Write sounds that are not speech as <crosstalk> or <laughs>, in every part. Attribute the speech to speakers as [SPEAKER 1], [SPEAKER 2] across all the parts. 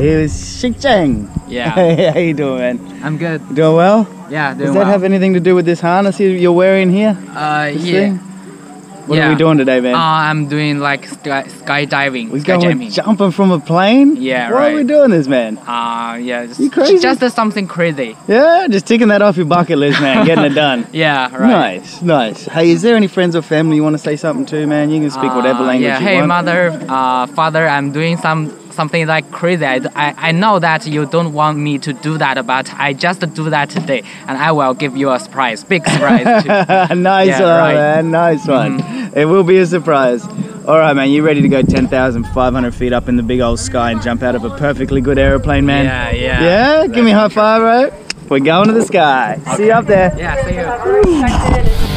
[SPEAKER 1] He was Shicheng. <laughs>
[SPEAKER 2] Yeah.
[SPEAKER 1] How you doing, man?
[SPEAKER 2] I'm good.
[SPEAKER 1] Doing well?
[SPEAKER 2] Yeah, doing
[SPEAKER 1] Does that
[SPEAKER 2] well.
[SPEAKER 1] have anything to do with this harness you- you're wearing here?
[SPEAKER 2] uh,
[SPEAKER 1] This
[SPEAKER 2] yeah.
[SPEAKER 1] thing? What are
[SPEAKER 2] Yeah.
[SPEAKER 1] we doing today, man?
[SPEAKER 2] Uh, I'm doing like sky, skydiving,
[SPEAKER 1] We're going jumping from a plane?
[SPEAKER 2] Yeah, right.
[SPEAKER 1] Why are we doing this, man?
[SPEAKER 2] Uh, yeah, just,
[SPEAKER 1] You crazy?
[SPEAKER 2] just uh, something crazy.
[SPEAKER 1] Yeah, just ticking that off your bucket list, man. Getting it done. <laughs>
[SPEAKER 2] Yeah, right.
[SPEAKER 1] Nice, nice. Hey, is there any friends or family you want to say something to, man? You can speak whatever
[SPEAKER 2] Uh,
[SPEAKER 1] language
[SPEAKER 2] yeah,
[SPEAKER 1] you
[SPEAKER 2] hey
[SPEAKER 1] want.
[SPEAKER 2] mother, uh, father, I'm doing some something like crazy. I, I, I know that you don't want me to do that, but I just do that today, and I will give you a surprise, big surprise. too. <laughs>
[SPEAKER 1] nice
[SPEAKER 2] Yeah,
[SPEAKER 1] one,
[SPEAKER 2] right.
[SPEAKER 1] man. Nice mm-hmm. one. It will be a surprise. All right, man. You ready to go 10,500 feet up in the big old sky and jump out of a perfectly good aeroplane, man?
[SPEAKER 2] Yeah, yeah.
[SPEAKER 1] Yeah? Give me a high five, bro. We're going to the sky. See you up there.
[SPEAKER 2] Yeah, see you.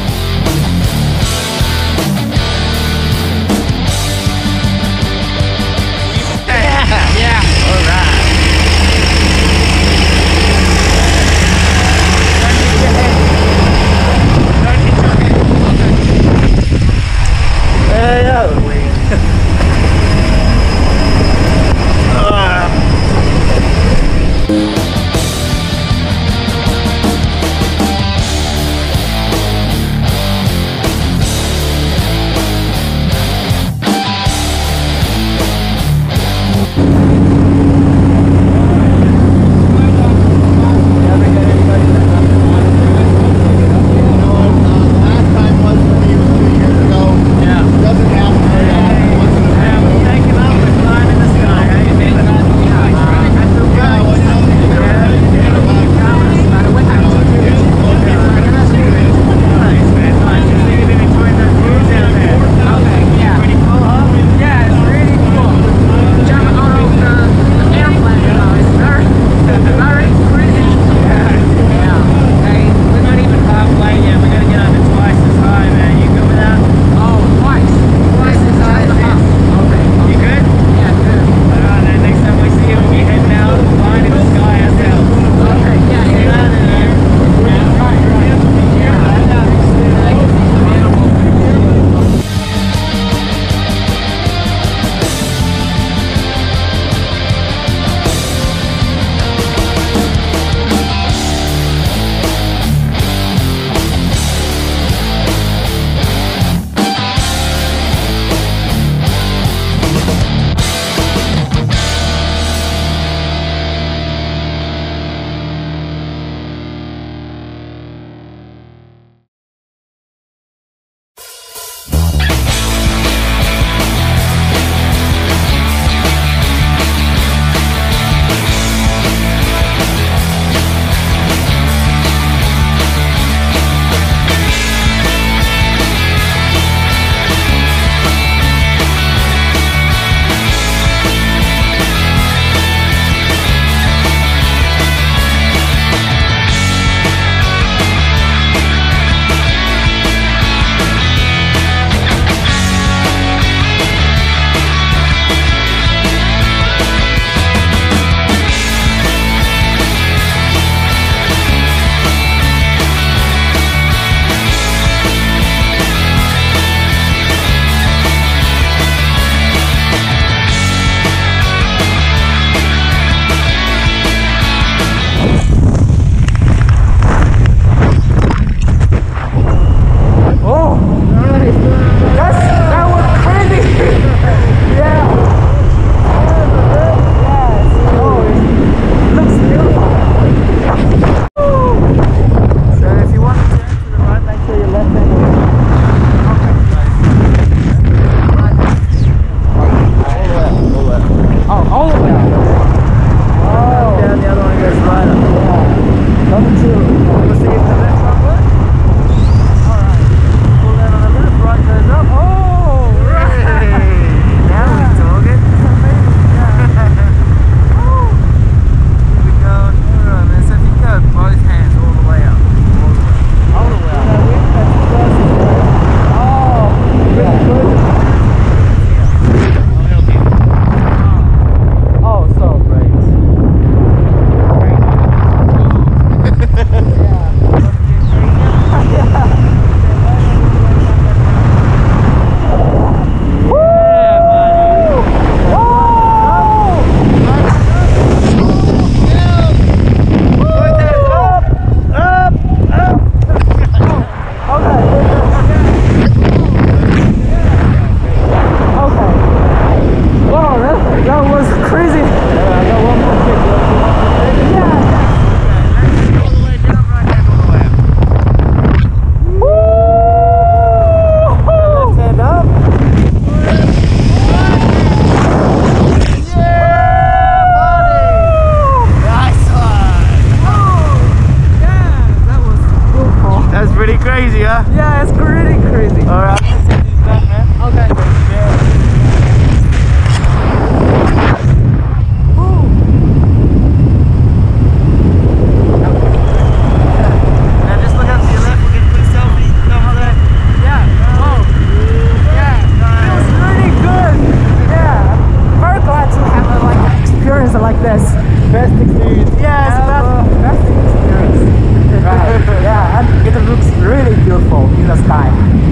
[SPEAKER 1] Minas
[SPEAKER 2] Time.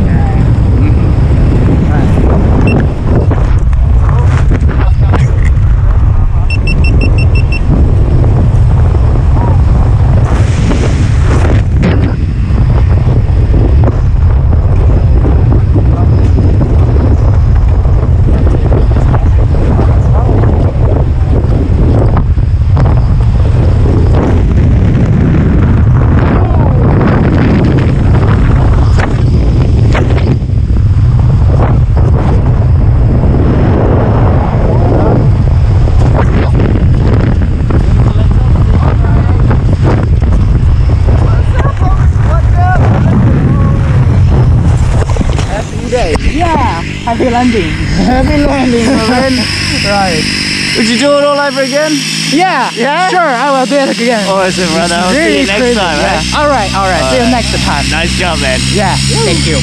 [SPEAKER 2] Happy landing.
[SPEAKER 1] Happy landing, friend. <laughs>
[SPEAKER 2] Right.
[SPEAKER 1] Would you do it all over again?
[SPEAKER 2] Yeah.
[SPEAKER 1] Yeah?
[SPEAKER 2] Sure, I will do it again.
[SPEAKER 1] Oh, awesome, brother. I'll see you next
[SPEAKER 2] crazy.
[SPEAKER 1] time, eh?
[SPEAKER 2] yeah.
[SPEAKER 1] right?
[SPEAKER 2] All right, all right. See you next time.
[SPEAKER 1] Nice job, man.
[SPEAKER 2] Yeah. Thank you.